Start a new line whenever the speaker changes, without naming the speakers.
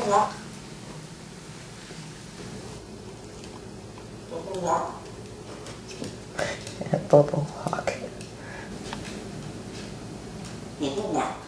walk. Bubble walk. Bubble walk.
Bubble walk.